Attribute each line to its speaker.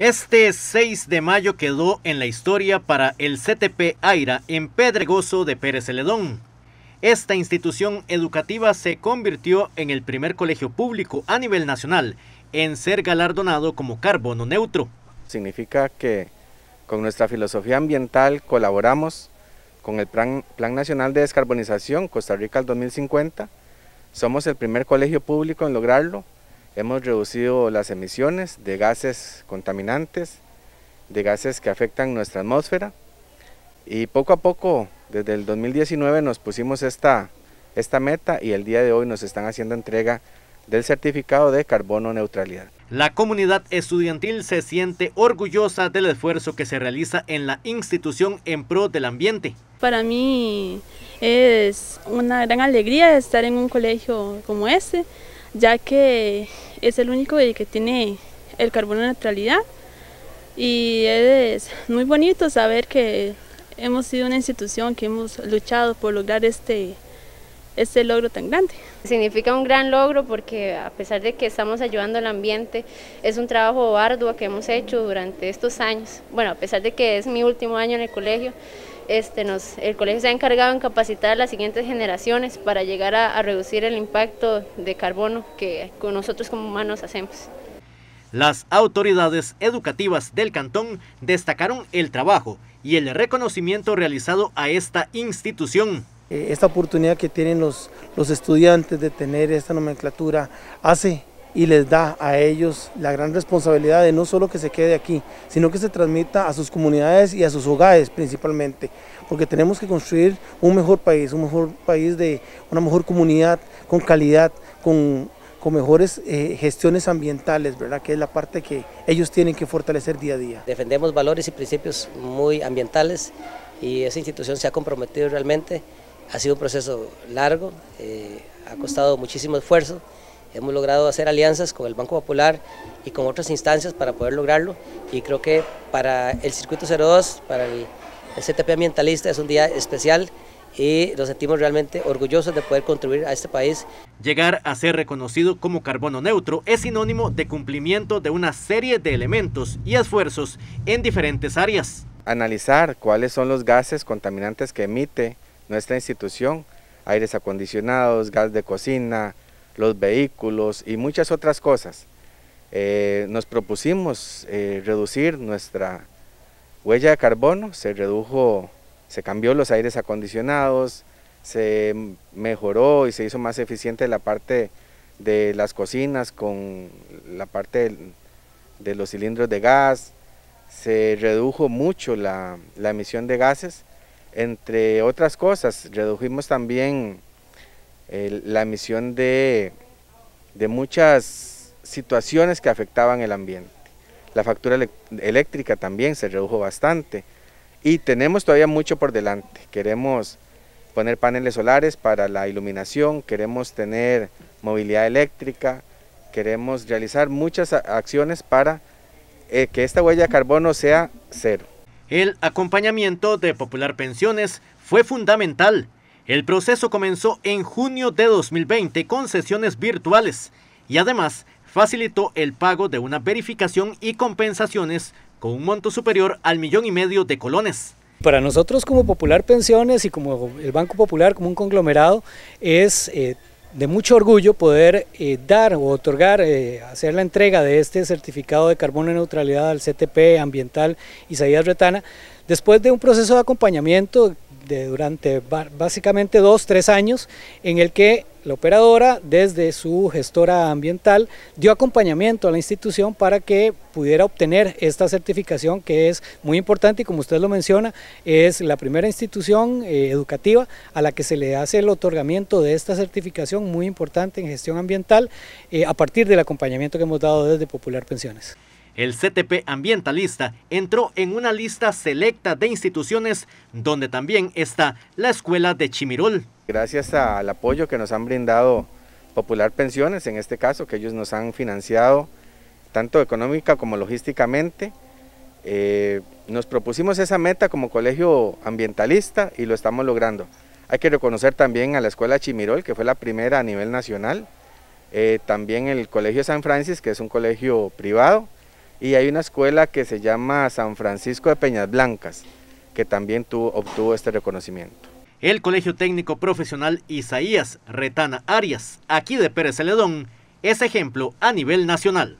Speaker 1: Este 6 de mayo quedó en la historia para el CTP Aira en Pedregoso de Pérez Celedón. Esta institución educativa se convirtió en el primer colegio público a nivel nacional en ser galardonado como carbono neutro.
Speaker 2: Significa que con nuestra filosofía ambiental colaboramos con el Plan, Plan Nacional de Descarbonización Costa Rica al 2050. Somos el primer colegio público en lograrlo Hemos reducido las emisiones de gases contaminantes, de gases que afectan nuestra atmósfera y poco a poco, desde el 2019 nos pusimos esta, esta meta y el día de hoy nos están haciendo entrega del certificado de carbono neutralidad.
Speaker 1: La comunidad estudiantil se siente orgullosa del esfuerzo que se realiza en la institución en pro del ambiente.
Speaker 3: Para mí es una gran alegría estar en un colegio como este, ya que es el único que tiene el carbono neutralidad. Y es muy bonito saber que hemos sido una institución que hemos luchado por lograr este, este logro tan grande.
Speaker 4: Significa un gran logro porque a pesar de que estamos ayudando al ambiente, es un trabajo arduo que hemos hecho durante estos años. Bueno, a pesar de que es mi último año en el colegio, este, nos, el colegio se ha encargado en capacitar a las siguientes generaciones para llegar a, a reducir el impacto de carbono que con nosotros como humanos hacemos.
Speaker 1: Las autoridades educativas del cantón destacaron el trabajo y el reconocimiento realizado a esta institución.
Speaker 5: Eh, esta oportunidad que tienen los, los estudiantes de tener esta nomenclatura hace y les da a ellos la gran responsabilidad de no solo que se quede aquí, sino que se transmita a sus comunidades y a sus hogares principalmente, porque tenemos que construir un mejor país, un mejor país de una mejor comunidad con calidad, con, con mejores eh, gestiones ambientales, ¿verdad? que es la parte que ellos tienen que fortalecer día a día.
Speaker 6: Defendemos valores y principios muy ambientales y esa institución se ha comprometido realmente, ha sido un proceso largo, eh, ha costado muchísimo esfuerzo, Hemos logrado hacer alianzas con el Banco Popular y con otras instancias para poder lograrlo y creo que para el Circuito 02, para el, CTP ambientalista es un día especial y nos sentimos realmente orgullosos de poder contribuir a este país.
Speaker 1: Llegar a ser reconocido como carbono neutro es sinónimo de cumplimiento de una serie de elementos y esfuerzos en diferentes áreas.
Speaker 2: Analizar cuáles son los gases contaminantes que emite nuestra institución, aires acondicionados, gas de cocina, los vehículos y muchas otras cosas. Eh, nos propusimos eh, reducir nuestra huella de carbono, se redujo, se cambió los aires acondicionados, se mejoró y se hizo más eficiente la parte de las cocinas con la parte de los cilindros de gas, se redujo mucho la, la emisión de gases, entre otras cosas, redujimos también la emisión de, de muchas situaciones que afectaban el ambiente. La factura eléctrica también se redujo bastante y tenemos todavía mucho por delante. Queremos poner paneles solares para la iluminación, queremos tener movilidad eléctrica, queremos realizar muchas acciones para eh, que esta huella de carbono sea cero.
Speaker 1: El acompañamiento de Popular Pensiones fue fundamental el proceso comenzó en junio de 2020 con sesiones virtuales y además facilitó el pago de una verificación y compensaciones con un monto superior al millón y medio de colones.
Speaker 7: Para nosotros como Popular Pensiones y como el Banco Popular como un conglomerado es eh, de mucho orgullo poder eh, dar o otorgar, eh, hacer la entrega de este certificado de carbono neutralidad al CTP ambiental Isaías Retana, después de un proceso de acompañamiento de durante básicamente dos, tres años en el que la operadora desde su gestora ambiental dio acompañamiento a la institución para que pudiera obtener esta certificación que es muy importante y como usted lo menciona es la primera institución eh, educativa a la que se le hace el otorgamiento de esta certificación muy importante en gestión ambiental eh, a partir del acompañamiento que hemos dado desde Popular Pensiones.
Speaker 1: El CTP ambientalista entró en una lista selecta de instituciones donde también está la Escuela de Chimirol.
Speaker 2: Gracias al apoyo que nos han brindado Popular Pensiones, en este caso, que ellos nos han financiado tanto económica como logísticamente, eh, nos propusimos esa meta como colegio ambientalista y lo estamos logrando. Hay que reconocer también a la Escuela Chimirol, que fue la primera a nivel nacional, eh, también el Colegio San Francis, que es un colegio privado, Y hay una escuela que se llama San Francisco de Peñas Blancas, que también tuvo, obtuvo este reconocimiento.
Speaker 1: El Colegio Técnico Profesional Isaías Retana Arias, aquí de Pérez Celedón, es ejemplo a nivel nacional.